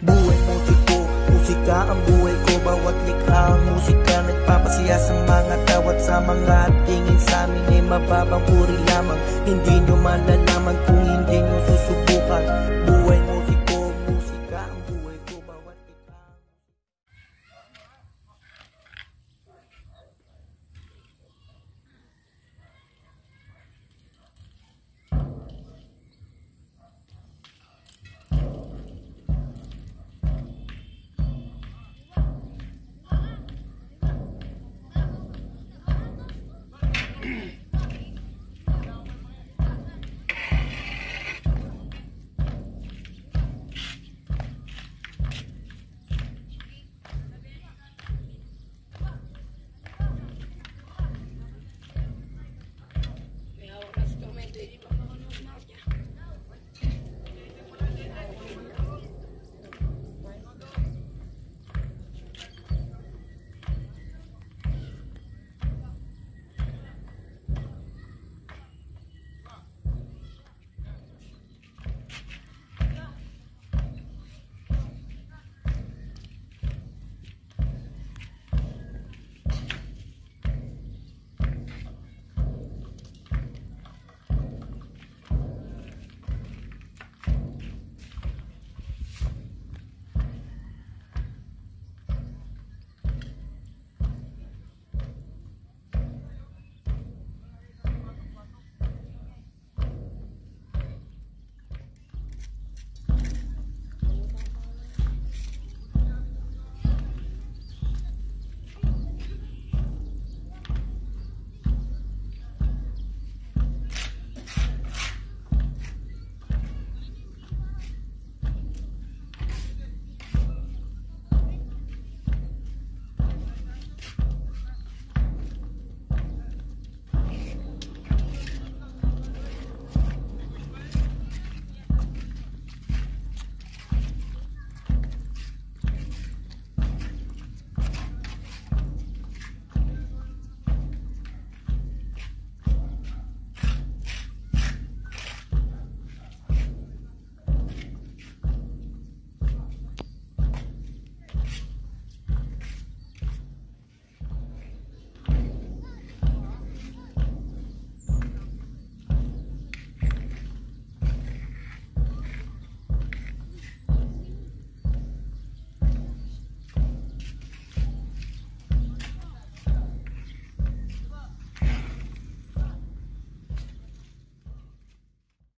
Buhay musiko, musika ang buhay ko. Bawat likha ang musika. Nagpapasiya sa mga tawat sa mga tingin Sa amin ay mababang uri lamang. Hindi nyo malalaman